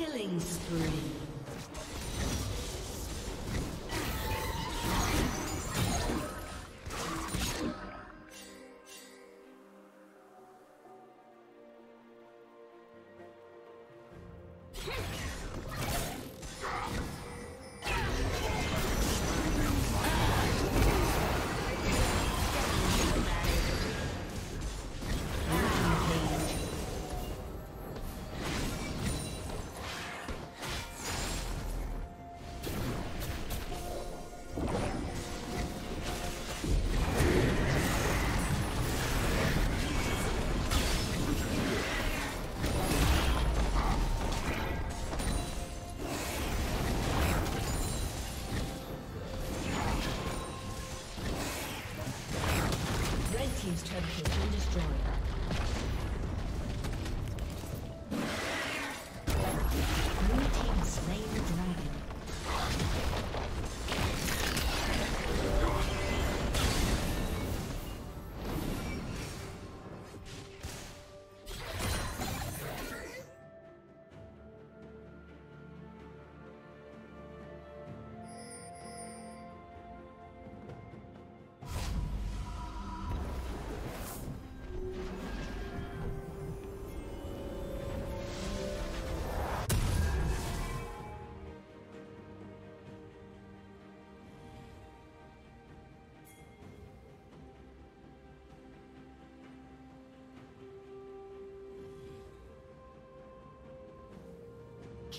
Killing spree.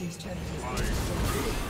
team's turret.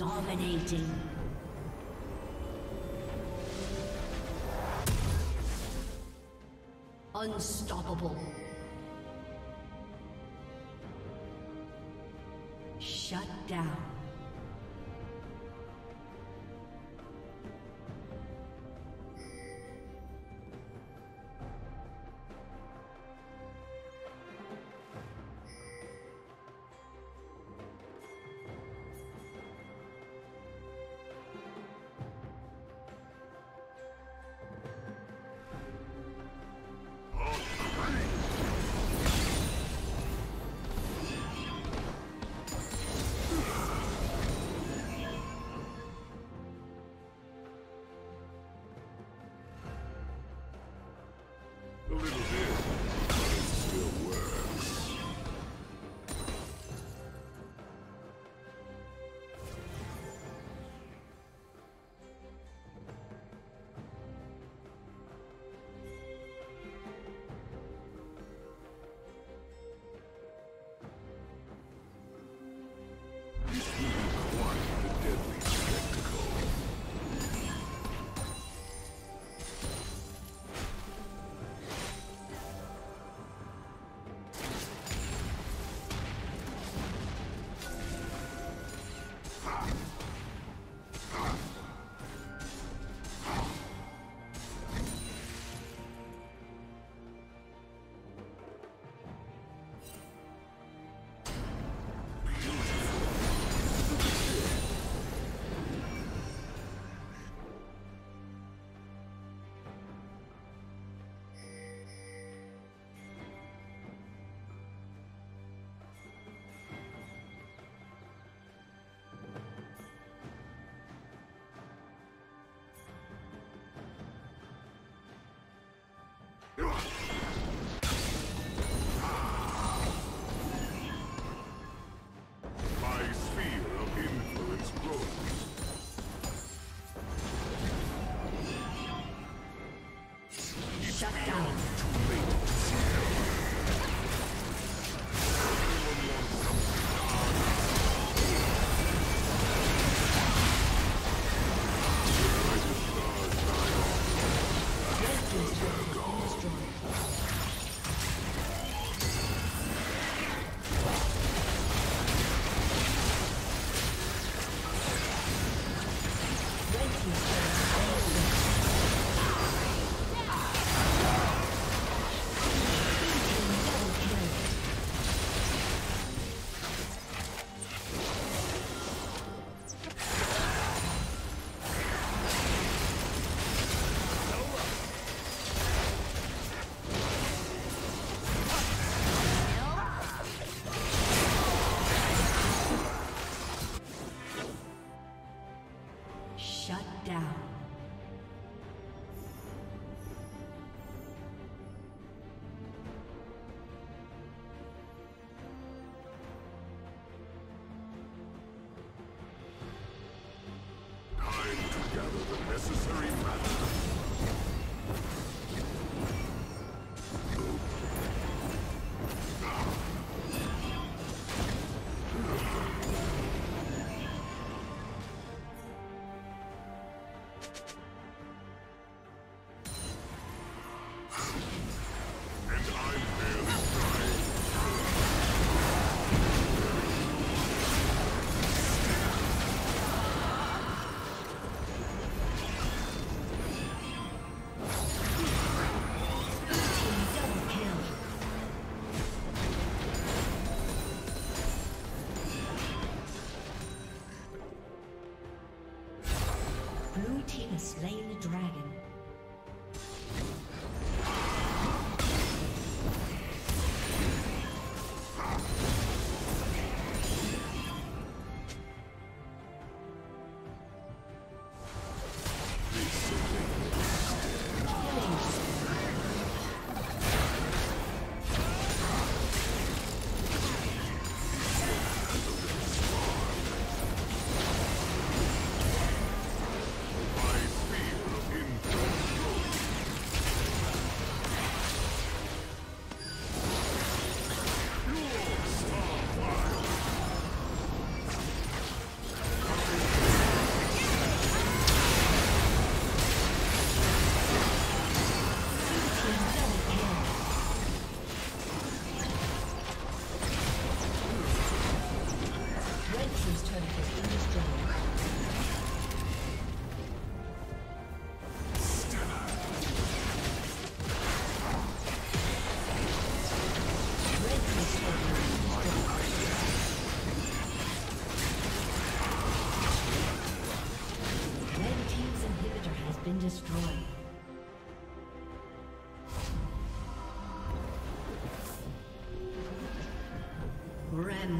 Dominating. Unstoppable. Shut down.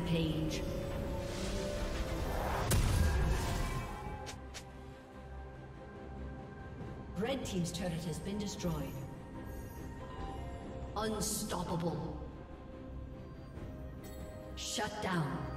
Rampage. Red Team's turret has been destroyed. Unstoppable. Shut down.